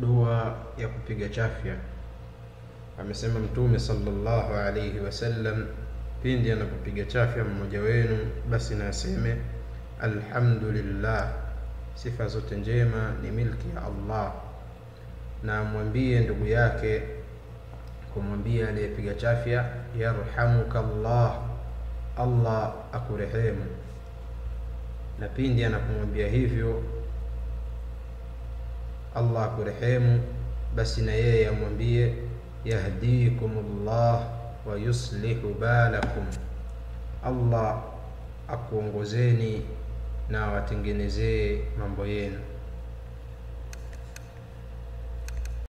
Dua ya kupiga chafya. Amesema Mtume sallallahu alayhi wasallam, pindi anapopiga chafya mmoja wenu, basi na aseme alhamdulillah, sifa zote njema ni milki ya Allah, na amwambie ndugu yake kumwambia aliyepiga chafya, yarhamuka Allah, Allah akurehemu. Na pindi anapomwambia hivyo Allah akurehemu, basi na yeye amwambie yahdikumullah wa yuslihu balakum, Allah akuongozeni na awatengenezee mambo yenu.